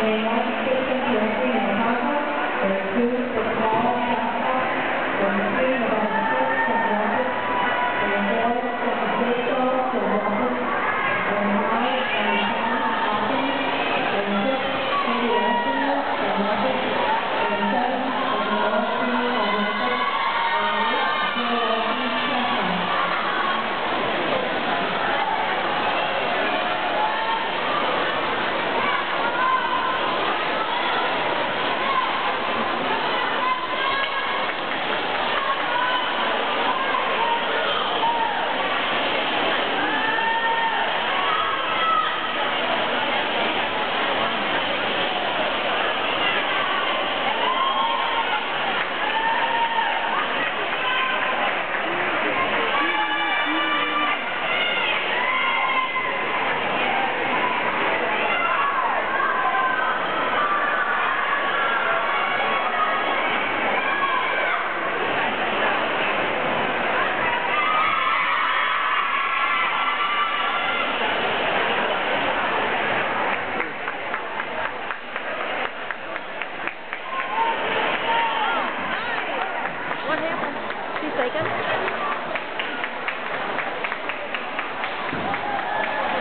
They want you take them?